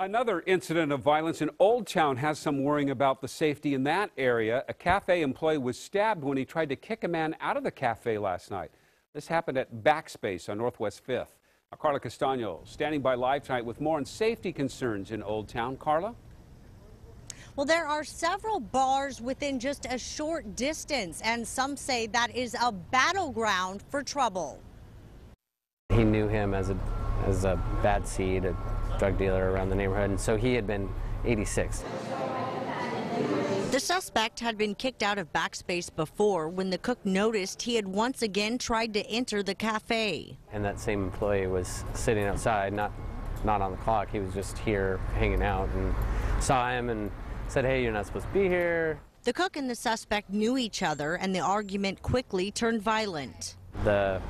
Another incident of violence in Old Town has some worrying about the safety in that area. A cafe employee was stabbed when he tried to kick a man out of the cafe last night. This happened at Backspace on Northwest 5th. Now, Carla Castano standing by live tonight with more on safety concerns in Old Town. Carla? Well, there are several bars within just a short distance, and some say that is a battleground for trouble. He knew him as a, as a bad seed, a drug dealer around the neighborhood, and so he had been 86. The suspect had been kicked out of backspace before when the cook noticed he had once again tried to enter the cafe. And that same employee was sitting outside, not not on the clock. He was just here hanging out and saw him and said, "Hey, you're not supposed to be here." The cook and the suspect knew each other, and the argument quickly turned violent. The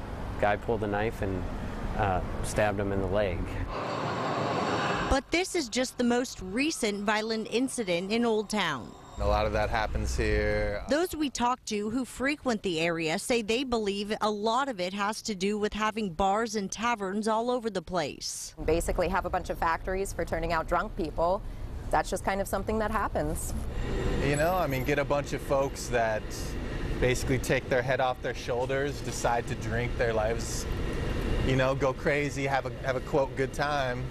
guy pulled a knife and uh, stabbed him in the leg. But this is just the most recent violent incident in Old Town. A lot of that happens here. Those we talked to who frequent the area say they believe a lot of it has to do with having bars and taverns all over the place. Basically, have a bunch of factories for turning out drunk people. That's just kind of something that happens. You know, I mean, get a bunch of folks that basically take their head off their shoulders, decide to drink their lives, you know, go crazy, have a, have a quote, good time.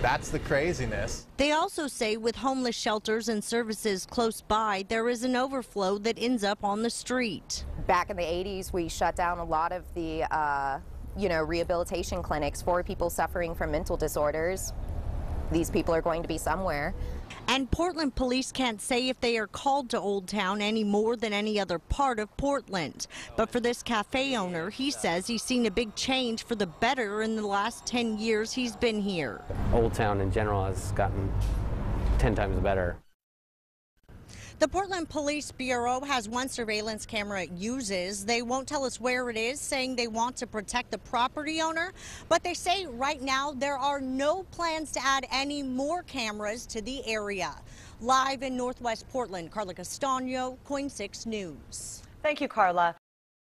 That's the craziness. They also say with homeless shelters and services close by, there is an overflow that ends up on the street. Back in the 80s, we shut down a lot of the, uh, you know, rehabilitation clinics for people suffering from mental disorders. These people are going to be somewhere. And Portland police can't say if they are called to Old Town any more than any other part of Portland. But for this cafe owner, he says he's seen a big change for the better in the last 10 years he's been here. Old Town in general has gotten 10 times better. The Portland Police Bureau has one surveillance camera it uses. They won't tell us where it is, saying they want to protect the property owner. But they say right now there are no plans to add any more cameras to the area. Live in Northwest Portland, Carla Castano, KOIN 6 News. Thank you, Carla.